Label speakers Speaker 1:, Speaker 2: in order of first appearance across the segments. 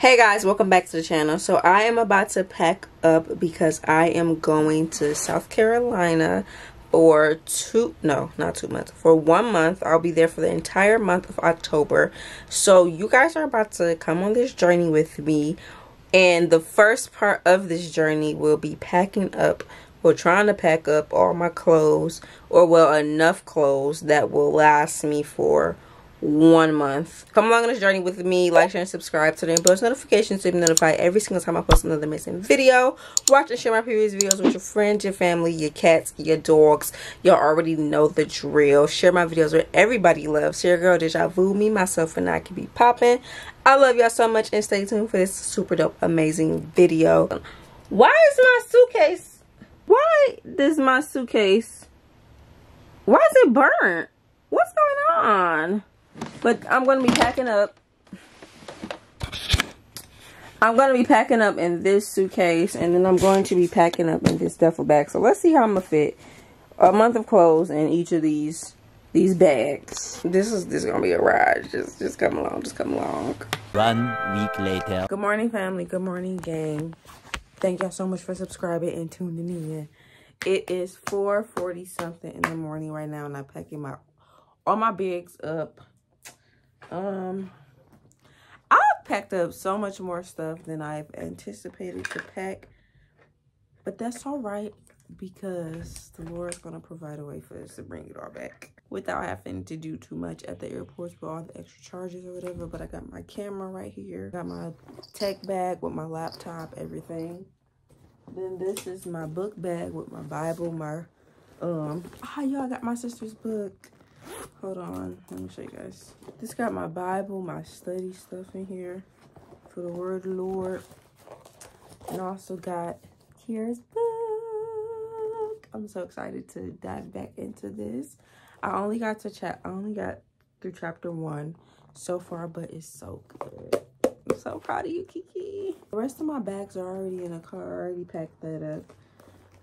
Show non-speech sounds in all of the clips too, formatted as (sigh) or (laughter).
Speaker 1: Hey guys, welcome back to the channel. So I am about to pack up because I am going to South Carolina for two, no, not two months, for one month. I'll be there for the entire month of October. So you guys are about to come on this journey with me. And the first part of this journey will be packing up or trying to pack up all my clothes or well enough clothes that will last me for one month. Come along on this journey with me. Like, share, and subscribe. to the post notifications to be notified every single time I post another amazing video. Watch and share my previous videos with your friends, your family, your cats, your dogs. Y'all already know the drill. Share my videos with everybody loves. Share girl Dveju Vu. Me, myself, and I can be popping. I love y'all so much and stay tuned for this super dope, amazing video. Why is my suitcase? Why does my suitcase? Why is it burnt? What's going on? But I'm going to be packing up. I'm going to be packing up in this suitcase. And then I'm going to be packing up in this duffel bag. So let's see how I'm going to fit a month of clothes in each of these these bags. This is this is gonna be a ride. Just just come along, just come along.
Speaker 2: One week later.
Speaker 1: Good morning, family. Good morning, gang. Thank y'all so much for subscribing and tuning in. It is 4:40 something in the morning right now, and I'm packing my all my bags up um, I've packed up so much more stuff than I've anticipated to pack. But that's all right because the Lord's going to provide a way for us to bring it all back without having to do too much at the airports with all the extra charges or whatever. But I got my camera right here. Got my tech bag with my laptop, everything. Then this is my book bag with my Bible, my, um, ah, y'all got my sister's book. Hold on, let me show you guys. This got my Bible, my study stuff in here for the word the Lord. And also got Kira's book. I'm so excited to dive back into this. I only got to chat, I only got through chapter one so far, but it's so good. I'm so proud of you, Kiki. The rest of my bags are already in a car. I already packed that up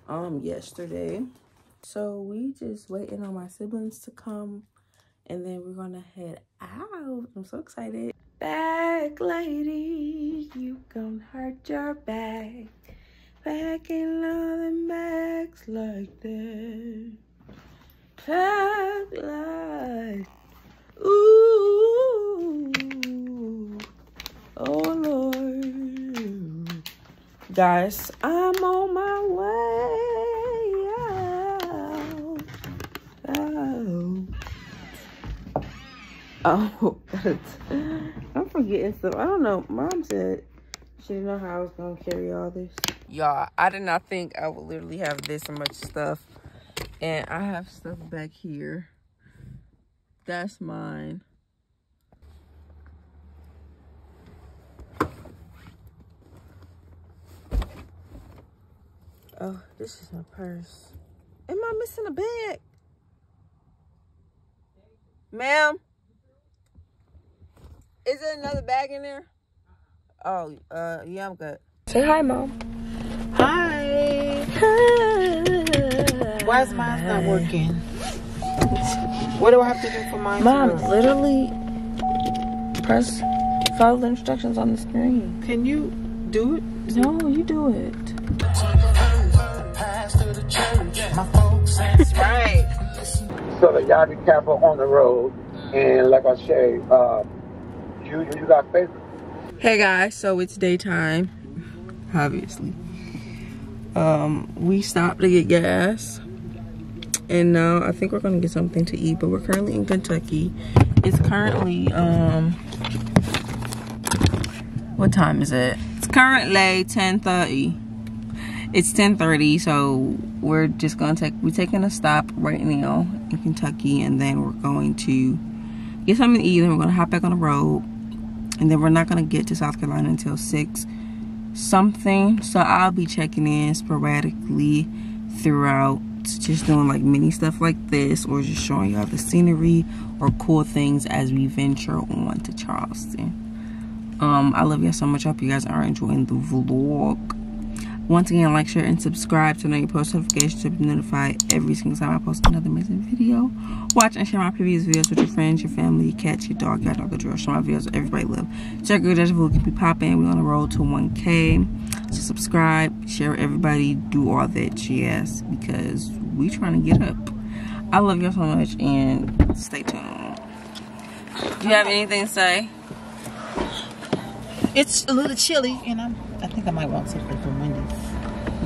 Speaker 1: um yesterday. So we just waiting on my siblings to come and then we're gonna head out. I'm so excited. Back lady, you gon' hurt your back. Packing all the bags like that. Pack like, ooh, oh Lord. Guys, I'm on my way. Oh, (laughs) I'm forgetting stuff. I don't know. Mom said she didn't know how I was going to carry all this. Y'all, I did not think I would literally have this much stuff. And I have stuff back here. That's mine. Oh, this is my purse. Am I missing a bag? Ma'am? Is there another bag in there? Oh, uh, yeah, I'm good. Say hi, Mom.
Speaker 3: Hi. Why is mine not working? What do I have to do for mine?
Speaker 1: Mom, literally press follow the instructions on the screen.
Speaker 3: Can you do it?
Speaker 1: No, you do it.
Speaker 3: right.
Speaker 4: So that y'all be careful on the road. And like I say, uh, you you got.
Speaker 1: Hey guys, so it's daytime, obviously. Um, we stopped to get gas, and now I think we're gonna get something to eat. But we're currently in Kentucky. It's currently um, what time is it? It's currently 10:30. It's 10:30, so we're just gonna take we're taking a stop right now in Kentucky, and then we're going to get something to eat. And we're gonna hop back on the road and then we're not going to get to South Carolina until 6 something. So I'll be checking in sporadically throughout just doing like mini stuff like this or just showing y'all the scenery or cool things as we venture on to Charleston. Um I love y'all so much. I hope you guys are enjoying the vlog Once again, like, share, and subscribe to know your post notifications to be notified every single time I post another amazing video. Watch and share my previous videos with your friends, your family, your cats, your dog, cat, dog, the drill. Show my videos everybody love. Check out Dveju Vu, keep me popping. We're on the road to 1K. So subscribe, share with everybody, do all that yes, because we trying to get up. I love you so much and stay tuned. Do you have anything to say?
Speaker 3: It's a little chilly, and I'm. I think I might want something from Wendy's.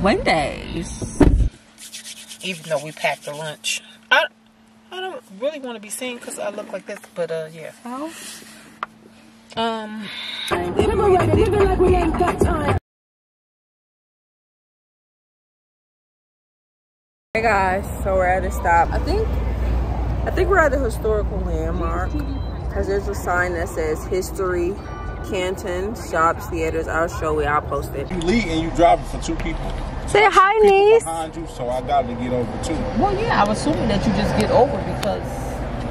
Speaker 1: Wendy's.
Speaker 3: Even though we packed the lunch, I I don't really want to be seen because I look like this. But uh, yeah.
Speaker 1: Oh.
Speaker 3: Um.
Speaker 1: Hey guys, so we're at a stop. I think I think we're at a historical landmark because there's a sign that says history, Canton, shops, theaters. I'll show you, I'll post it.
Speaker 5: You lead and you driving for two people.
Speaker 1: Say hi,
Speaker 5: People
Speaker 1: niece.
Speaker 5: behind you, so I got to get over too.
Speaker 3: Well, yeah. I'm assuming that you just get over because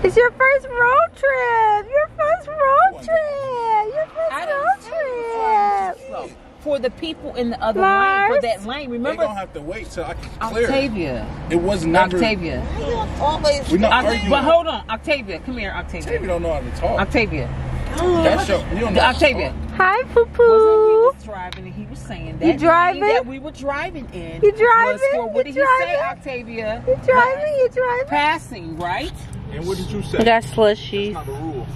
Speaker 1: It's your first road trip. Your first road trip. Your first road trip.
Speaker 3: for the people in the other
Speaker 1: Mars?
Speaker 3: lane, for that lane.
Speaker 5: Remember, they
Speaker 3: Remember,
Speaker 5: gonna have to wait till I can clear.
Speaker 3: Octavia.
Speaker 5: It was never.
Speaker 3: Octavia.
Speaker 5: We not
Speaker 3: Oct-
Speaker 5: arguing.
Speaker 3: but hold on, Octavia. Come here,
Speaker 5: Octavia
Speaker 3: Octavia.
Speaker 5: don't know how to talk.
Speaker 3: Octavia.
Speaker 5: That's your. You don't know. to
Speaker 3: Octavia.
Speaker 5: talk.
Speaker 1: Hi, poo
Speaker 3: Wasn't he was driving and he was saying that
Speaker 1: You
Speaker 3: lane
Speaker 1: driving?
Speaker 3: that we were driving in
Speaker 1: You driving?
Speaker 3: was for what
Speaker 1: You
Speaker 3: did he say,
Speaker 1: driving?
Speaker 3: Octavia?
Speaker 1: You driving? You driving?
Speaker 3: Passing, right?
Speaker 5: And what did you say?
Speaker 1: got slushy.
Speaker 5: Not the rule.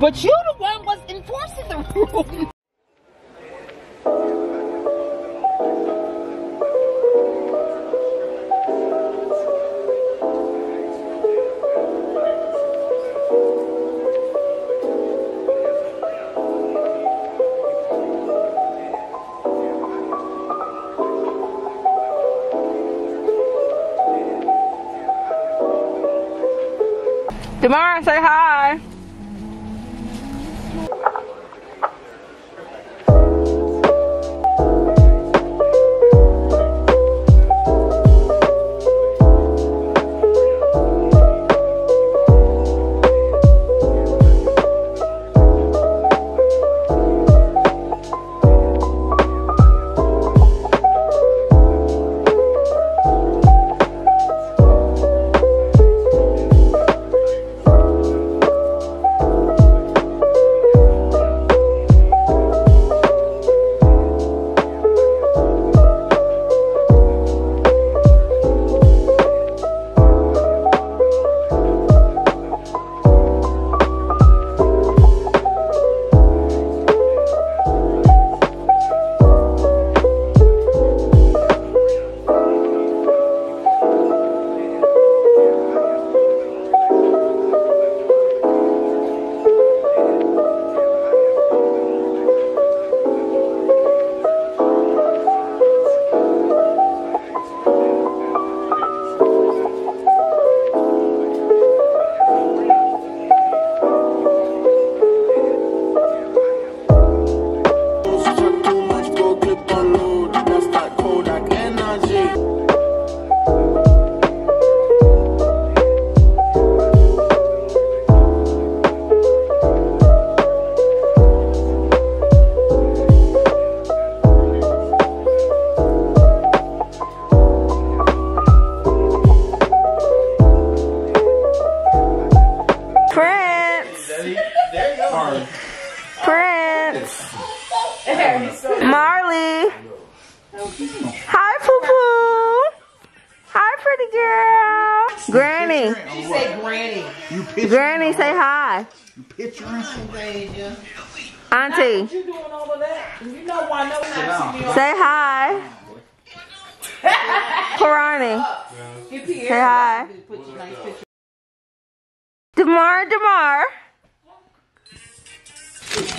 Speaker 3: But you the one was enforcing the rule. (laughs)
Speaker 1: Demar, say hi.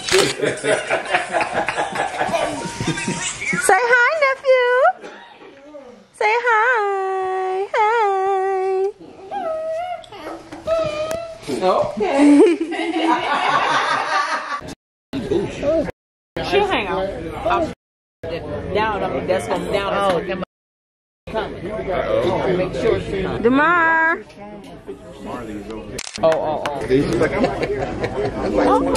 Speaker 1: Say hi, nephew. Say hi. Hi.
Speaker 3: She'll hang out. I'll down on me. That's gonna down on me. Coming. Oh, make sure she not.
Speaker 1: Demar.
Speaker 3: Oh, oh, oh.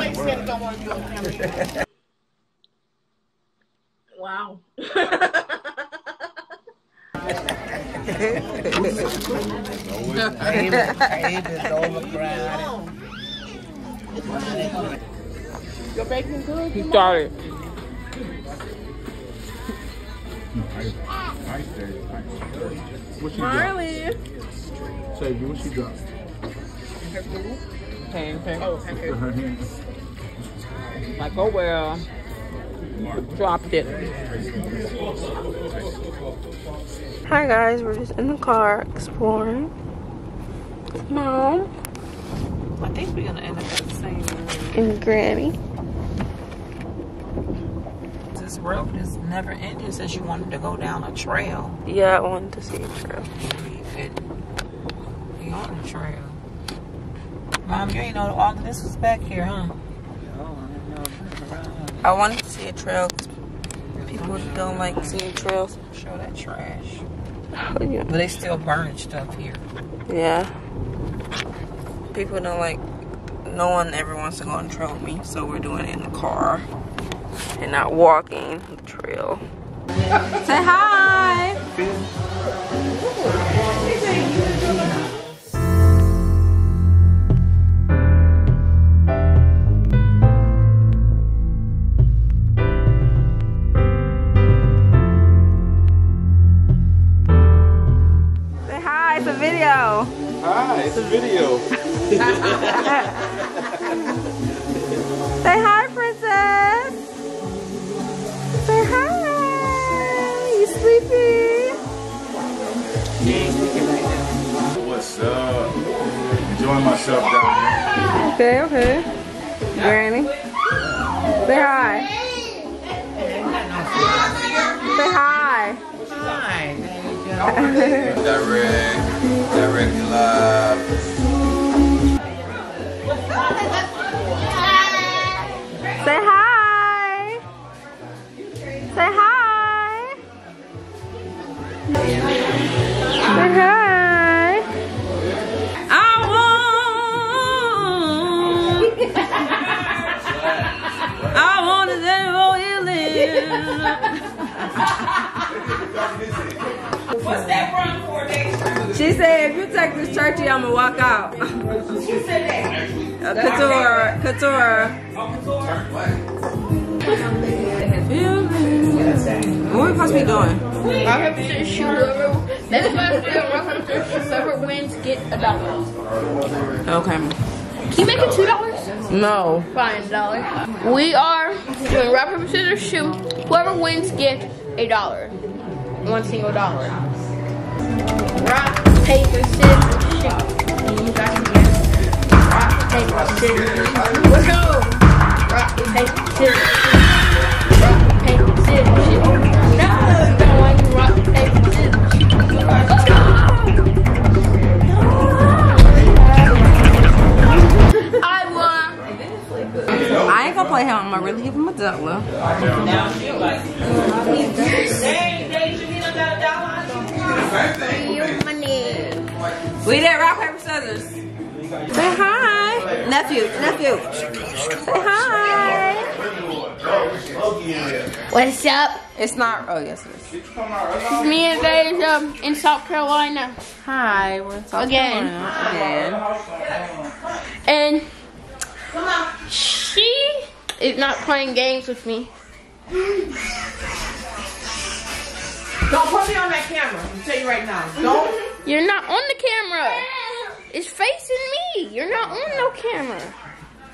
Speaker 5: all on your plate.
Speaker 1: Wow.
Speaker 3: he started.
Speaker 5: What she got?
Speaker 1: Marley.
Speaker 5: Say, what she got? Her hand. (laughs)
Speaker 3: Like, oh well. Dropped it.
Speaker 1: Hi guys, we're just in the car exploring. Mom
Speaker 3: I think we're gonna end up at the same
Speaker 1: and Granny.
Speaker 3: This road has never ended since you wanted to go down a trail.
Speaker 1: Yeah, I wanted to see a trail.
Speaker 3: You could be on the trail. Mom, you ain't know all of this was back here, huh?
Speaker 1: I wanted to see a trail people don't like seeing trails.
Speaker 3: Show that trash.
Speaker 1: Oh, yeah.
Speaker 3: But they still burning stuff here.
Speaker 1: Yeah. People don't like, no one ever wants to go on a trail with me, so we're doing it in the car and not walking the trail. (laughs) Say hi! It's a video.
Speaker 5: Hi, it's a video. (laughs)
Speaker 1: Say hi, princess. Say hi. You sleepy?
Speaker 5: What's up? Enjoying myself down here.
Speaker 1: Okay, okay. Granny. Say hi. Say hi.
Speaker 5: Direct, direct live.
Speaker 1: Say hi. Say hi. Say hi. I want. I want to say She said, if you take this churchy, I'm gonna walk out. (laughs)
Speaker 3: Who said that?
Speaker 1: Uh, Couture, couture. What are we supposed to be doing?
Speaker 6: Rock, paper, scissors, shoot. Whoever, that's why we're doing rock, paper, scissors, shoot. Whoever wins, get a dollar.
Speaker 1: Okay.
Speaker 6: Can you make it two dollars?
Speaker 1: No.
Speaker 6: Fine, dollar. We are doing rock, paper, scissors, shoot. Whoever wins, get a dollar. One single dollar. Rock, paper, scissors, shoot. You guys can guess. Rock, paper, scissors. Let's go. Rock, paper, scissors. No, to. I.
Speaker 1: I ain't gonna play him. I'm gonna really give him a dollar.
Speaker 3: Now
Speaker 1: We did rock, paper, scissors. Say hi. Nephew, nephew. Say hi.
Speaker 6: What's up?
Speaker 1: It's not, oh yes it is.
Speaker 6: It's me and Vage um, in South Carolina.
Speaker 1: Hi, we're in South
Speaker 6: Again.
Speaker 1: Carolina
Speaker 6: And she is not playing games with me.
Speaker 3: Don't put me on that camera. I'm tell you right now. Don't.
Speaker 6: You're not on the camera. It's facing me. You're not on no camera.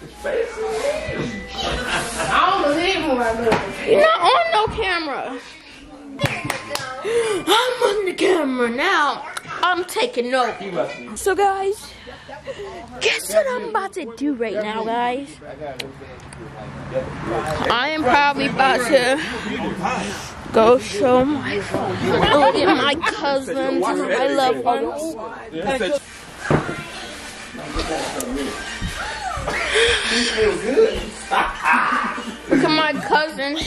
Speaker 6: It's facing me.
Speaker 3: I don't believe what I'm.
Speaker 6: You're not on no camera. I'm on the camera now. I'm taking notes. So guys, guess what I'm about to do right now, guys? I am probably about to go show my Olivia, oh, my cousins, my loved ones. Look at my cousin.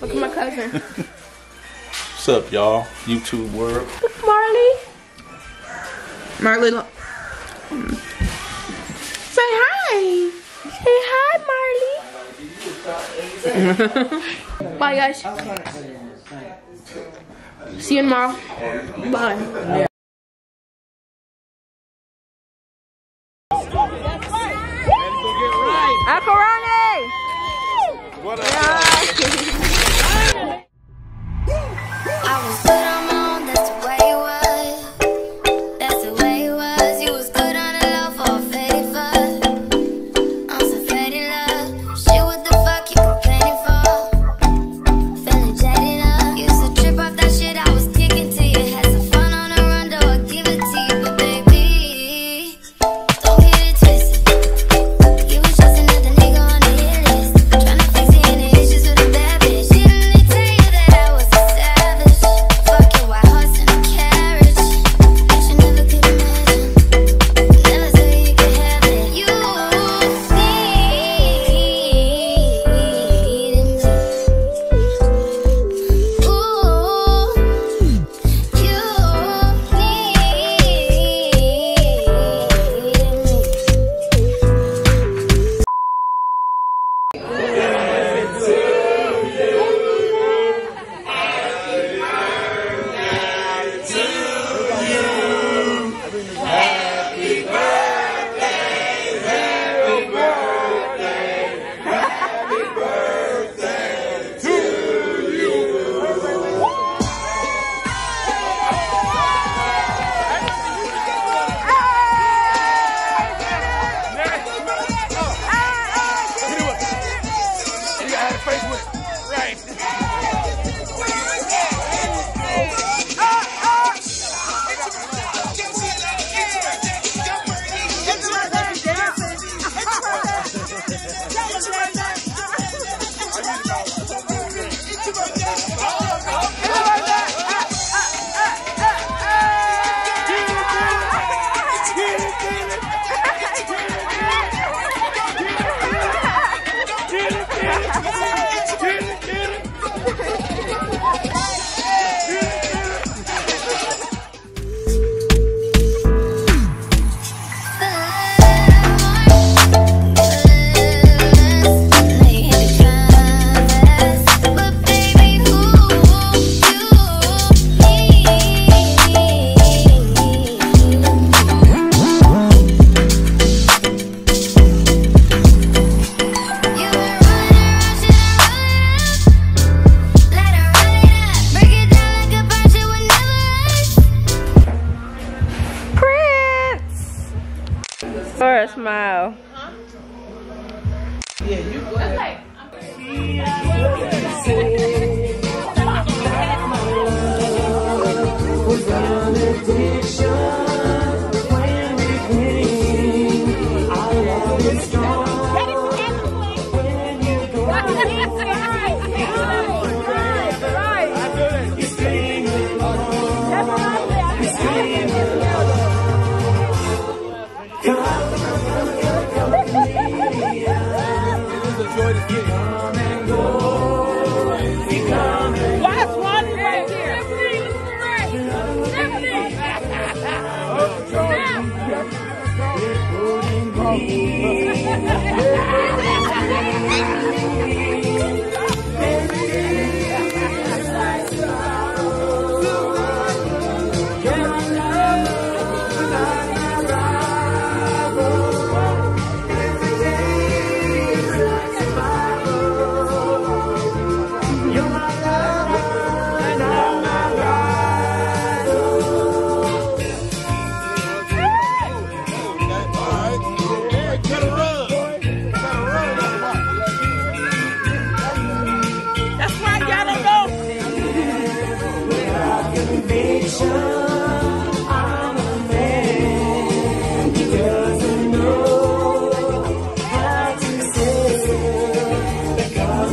Speaker 6: Look at my cousin.
Speaker 7: What's up, y'all? YouTube world.
Speaker 6: Marley.
Speaker 1: Marley. Say hi.
Speaker 6: Say hi, Marley. (laughs) Bye, guys. See you tomorrow. Bye.
Speaker 8: Yeah. What a yeah. (laughs) I was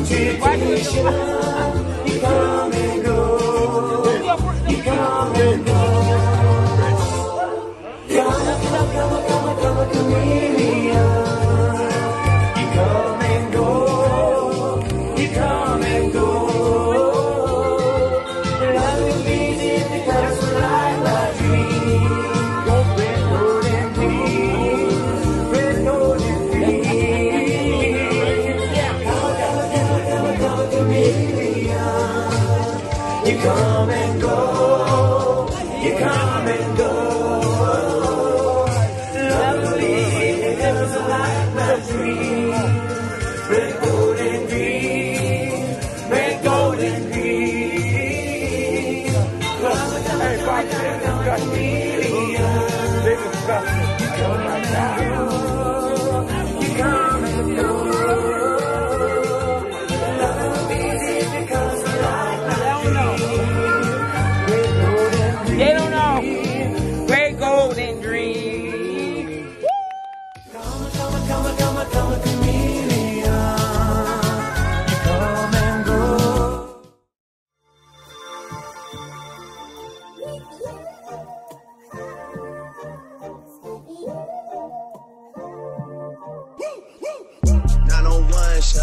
Speaker 1: They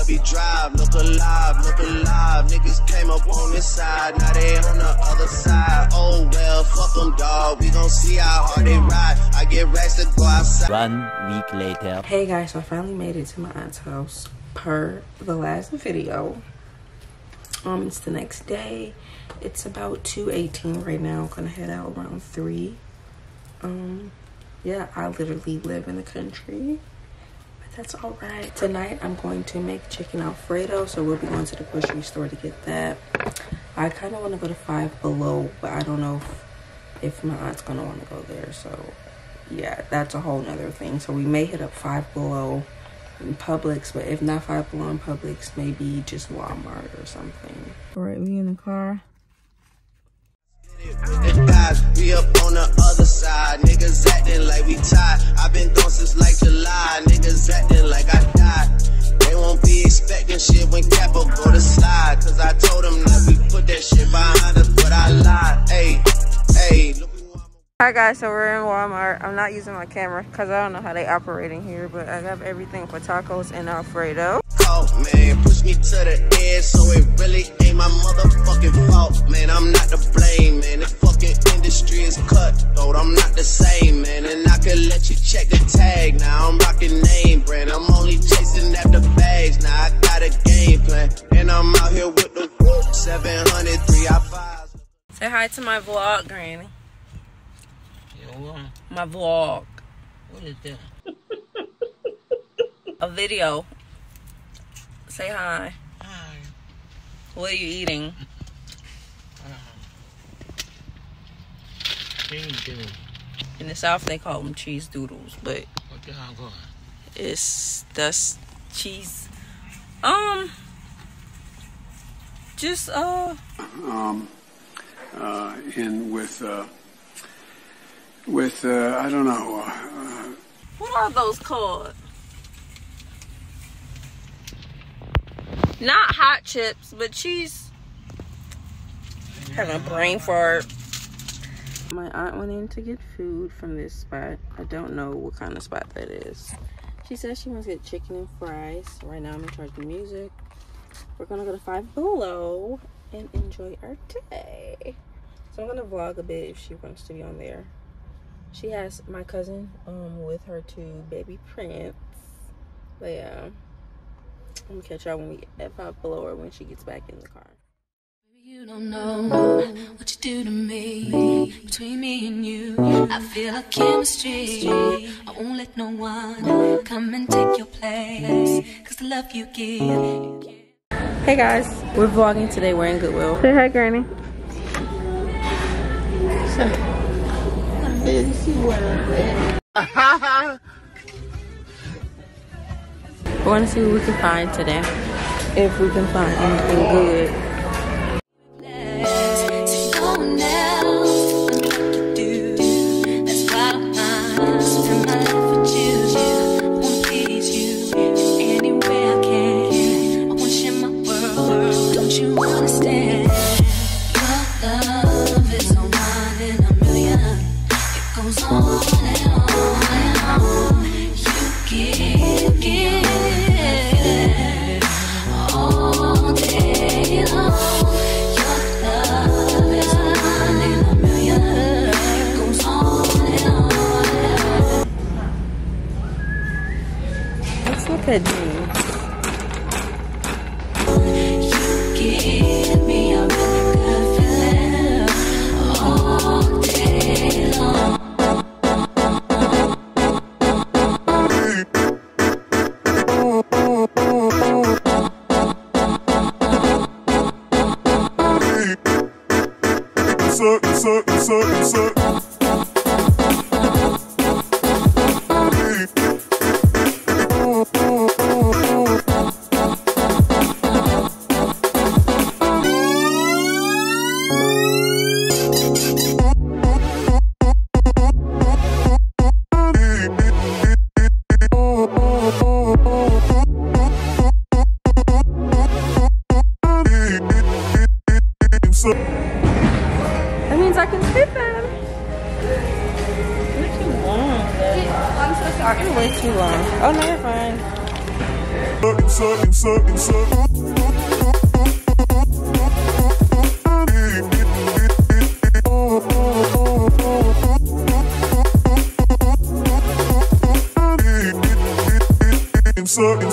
Speaker 9: Shelby Drive, look alive, look alive. Niggas came up on this side, now they on the other side. Oh well, fuck them, dawg. We gon' see how hard they ride. I get racks to go outside.
Speaker 2: One week later.
Speaker 1: Hey guys, so I finally made it to my aunt's house per the last video. Um, it's the next day. It's about 2.18 right now. I'm gonna head out around 3. Um, yeah, I literally live in the country. That's alright. Tonight I'm going to make chicken alfredo, so we'll be going to the grocery store to get that. I kind of want to go to Five Below, but I don't know if, if my aunt's gonna want to go there, so yeah, that's a whole nother thing. So we may hit up Five Below in Publix, but if not Five Below in Publix, maybe just Walmart or something. All right, we in the car.
Speaker 9: We up on the other side. Niggas acting like we tied. I've been gone since like July. Niggas acting like I died. They won't be expecting shit when Capo go to slide. Cause I told them that we put that shit behind us, but I lied. Hey, hey,
Speaker 1: Hi guys, so we're in Walmart. I'm not using my camera because I don't know how they operate in here, but I got everything for tacos and Alfredo.
Speaker 9: Caught, man. Push me to the edge, so it really ain't my motherfucking fault, man. I'm not to blame, man. The fucking industry is cutthroat. I'm not the same, man. And I could let you check the tag. Now I'm rocking name brand. I'm only chasing after bags. Now I got a game plan. And I'm out here with the whoop. 700, 3 I 5.
Speaker 1: Say hi to my vlog, Granny. My vlog.
Speaker 3: What is that?
Speaker 1: A video. Say hi.
Speaker 3: Hi.
Speaker 1: What are you eating?
Speaker 3: Cheese doodle.
Speaker 1: In the South, they call them cheese doodles, but
Speaker 3: What the hell going?
Speaker 1: it's that's cheese. Um, just uh,
Speaker 10: um, uh, in with uh, with uh, I don't know. Uh,
Speaker 1: what are those called? Not hot chips, but cheese. Having a brain fart. My aunt went in to get food from this spot. I don't know what kind of spot that is. She says she wants to get chicken and fries. Right now I'm in charge of music. We're gonna go to Five Below and enjoy our day. So I'm gonna vlog a bit if she wants to be on there. She has my cousin um with her two baby prince. But yeah. I'm gonna catch y'all when we get at Five Below or when she gets back in the car.
Speaker 8: You don't know what you do to me. Between me and you, I feel a chemistry. I won't let no one come and take your place. Cause the love you give.
Speaker 1: Hey guys, we're vlogging today. We're in Goodwill. Say hi, Granny. (laughs) We want to see what we can find today. If we can find anything good.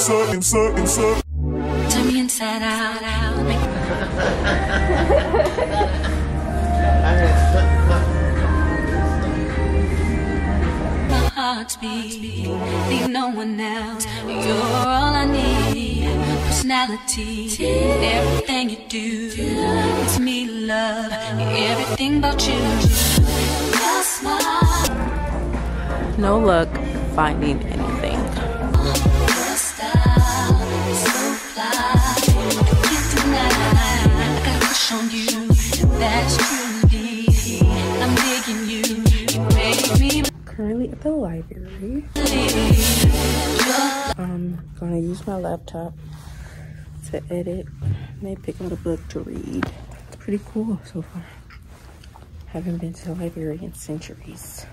Speaker 11: Insert, insert, insert, insert.
Speaker 12: Turn me inside out, out. Make my heart beat. Need no one else. You're all I need. Personality, everything you do. It's me, love. Everything about you. Your smile,
Speaker 1: No luck finding anything.
Speaker 12: On you. That's truly. I'm digging you.
Speaker 1: Currently at the library. I'm gonna use my laptop to edit. Maybe pick out a book to read. It's pretty cool so far. Haven't been to the library in centuries.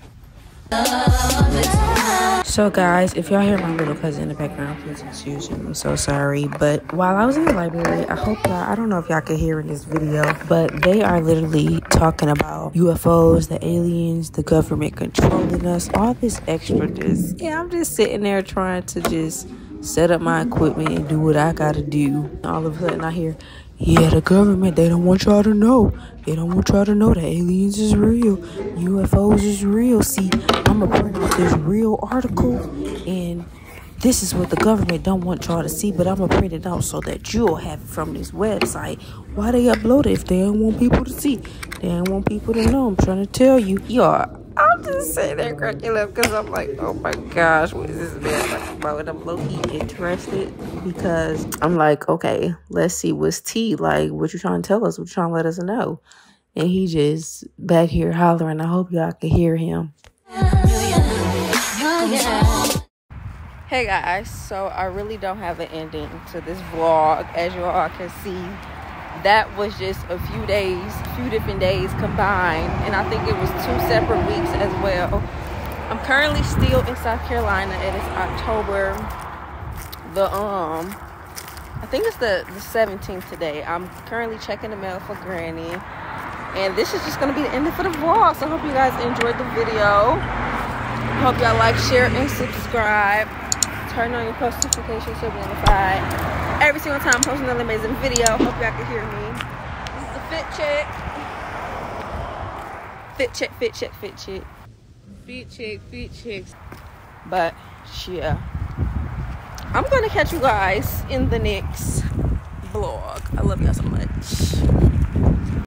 Speaker 1: So guys, if y'all hear my little cousin in the background, please excuse him. I'm so sorry. But while I was in the library, I hope y'all, I don't know if y'all could hear in this video, but they are literally talking about UFOs, the aliens, the government controlling us, all this extra just, yeah, I'm just sitting there trying to just set up my equipment and do what I gotta do. All of a sudden I hear, yeah, the government, they don't want y'all to know. They don't want y'all to know that aliens is real. UFOs is real. See, I'm gonna print out this real article this is what the government don't want y'all to see, but I'm gonna print it out so that you'll have it from this website. Why they upload it if they don't want people to see? They don't want people to know. I'm trying to tell you. Y'all, I'm just sitting there cracking up because I'm like, oh my gosh, what is this man talking about? And I'm low key interested because I'm like, okay, let's see what's tea. Like, what you trying to tell us? What you trying to let us know? And he just back here hollering. I hope y'all can hear him. Hey guys, so I really don't have an ending to this vlog. As you all can see, that was just a few days, few different days combined. And I think it was two separate weeks as well. I'm currently still in South Carolina. It is October the um I think it's the, the 17th today. I'm currently checking the mail for Granny. And this is just gonna be the end for the vlog. So I hope you guys enjoyed the video. Hope y'all like, share, and subscribe. Turn on your post notifications so you'll be notified every single time I post another amazing video. Hope y'all can hear me. This is the fit check. Fit check, fit check, fit check.
Speaker 13: Fit check, fit checks.
Speaker 1: But yeah. I'm gonna catch you guys in the next vlog. I love y'all so much.